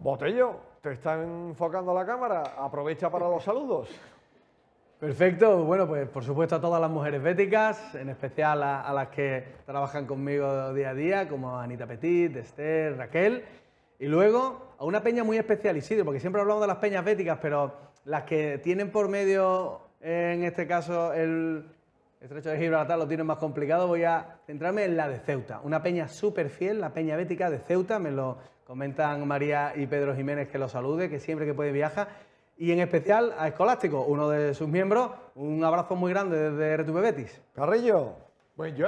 Botello, te están enfocando la cámara, aprovecha para los saludos. Perfecto, bueno, pues por supuesto a todas las mujeres béticas, en especial a, las que trabajan conmigo día a día, como Anita Petit, Esther, Raquel, y luego a una peña muy especial, Isidro, porque siempre hablamos de las peñas béticas, pero las que tienen por medio, en este caso, el estrecho de Gibraltar lo tienen más complicado, voy a centrarme en la de Ceuta, una peña súper fiel, la peña bética de Ceuta, me lo comentan María y Pedro Jiménez que lo salude, que siempre que puede viaja y en especial a Escolástico, uno de sus miembros. Un abrazo muy grande desde RTV Betis. Carrillo, pues yo